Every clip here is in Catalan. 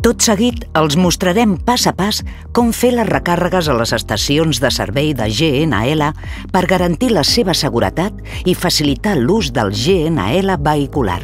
Tot seguit, els mostrarem pas a pas com fer les recàrregues a les estacions de servei de GNL per garantir la seva seguretat i facilitar l'ús del GNL vehicular.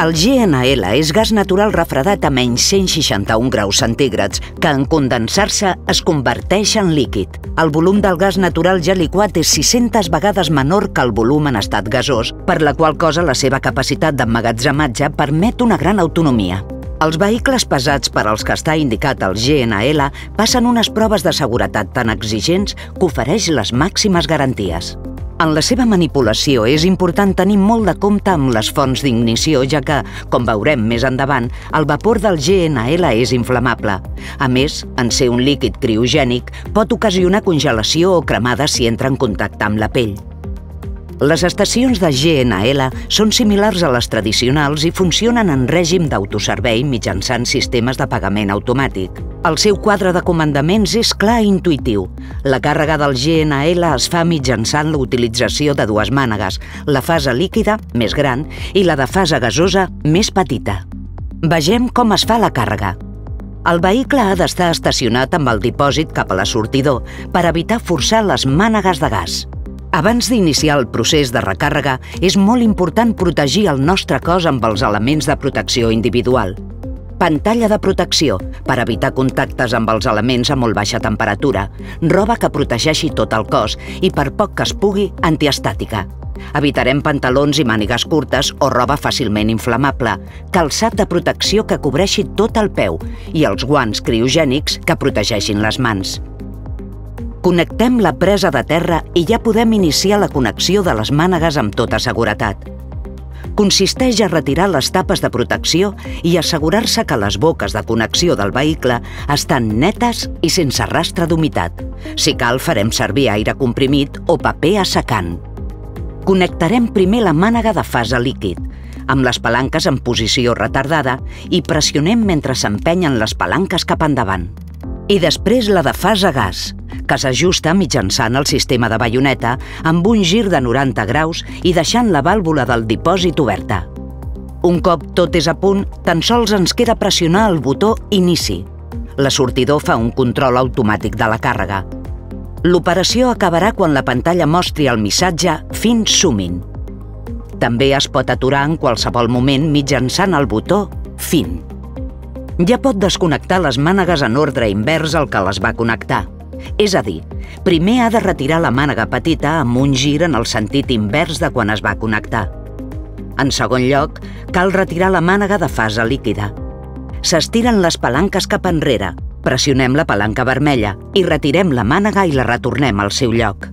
El GNL és gas natural refredat a menys 161 graus centígrads, que en condensar-se es converteix en líquid. El volum del gas natural ja liquat és 600 vegades menor que el volum en estat gasós, per la qual cosa la seva capacitat d'emmagatzematge permet una gran autonomia. Els vehicles pesats per als que està indicat el GNL passen unes proves de seguretat tan exigents que ofereix les màximes garanties. En la seva manipulació és important tenir molt de compte amb les fonts d'ignició, ja que, com veurem més endavant, el vapor del GNL és inflamable. A més, en ser un líquid criogènic, pot ocasionar congelació o cremada si entra en contacte amb la pell. Les estacions de GNL són similars a les tradicionals i funcionen en règim d'autoservei mitjançant sistemes de pagament automàtic. El seu quadre de comandaments és clar i intuïtiu. La càrrega del GNL es fa mitjançant la utilització de dues mànegues, la fase líquida, més gran, i la de fase gasosa, més petita. Vegem com es fa la càrrega. El vehicle ha d'estar estacionat amb el dipòsit cap a la sortidor per evitar forçar les mànegues de gas. Abans d'iniciar el procés de recàrrega, és molt important protegir el nostre cos amb els elements de protecció individual. Pantalla de protecció, per evitar contactes amb els elements a molt baixa temperatura. Roba que protegeixi tot el cos i, per poc que es pugui, antiestàtica. Evitarem pantalons i mànigues curtes o roba fàcilment inflamable, calçat de protecció que cobreixi tot el peu i els guants criogènics que protegeixin les mans. Connectem la presa de terra i ja podem iniciar la connexió de les mànegues amb tota seguretat. Consisteix a retirar les tapes de protecció i assegurar-se que les boques de connexió del vehicle estan netes i sense rastre d'humitat. Si cal, farem servir aire comprimit o paper assecant. Connectarem primer la mànega de fase líquid, amb les palanques en posició retardada i pressionem mentre s'empenyen les palanques cap endavant. I després la de fase gas, que s'ajusta mitjançant el sistema de baioneta amb un gir de 90 graus i deixant la vàlvula del dipòsit oberta. Un cop tot és a punt, tan sols ens queda pressionar el botó Inici. La sortidor fa un control automàtic de la càrrega. L'operació acabarà quan la pantalla mostri el missatge Fins Summing. També es pot aturar en qualsevol moment mitjançant el botó Fin. Ja pot desconnectar les mànegues en ordre invers al que les va connectar. És a dir, primer ha de retirar la mànega petita amb un gir en el sentit invers de quan es va connectar. En segon lloc, cal retirar la mànega de fase líquida. S'estiren les palanques cap enrere, pressionem la palanca vermella i retirem la mànega i la retornem al seu lloc.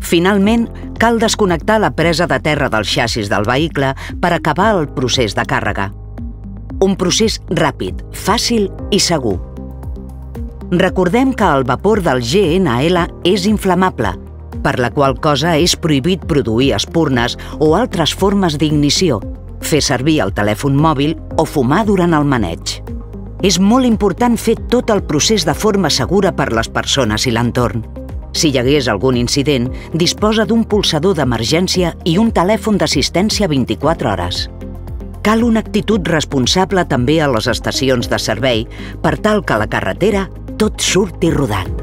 Finalment, cal desconnectar la presa de terra del xassis del vehicle per acabar el procés de càrrega. Un procés ràpid, fàcil i segur. Recordem que el vapor del GNL és inflamable, per la qual cosa és prohibit produir espurnes o altres formes d'ignició, fer servir el telèfon mòbil o fumar durant el maneig. És molt important fer tot el procés de forma segura per les persones i l'entorn. Si hi hagués algun incident, disposa d'un pulsador d'emergència i un telèfon d'assistència 24 hores. Cal una actitud responsable també a les estacions de servei per tal que la carretera tot surti rodant.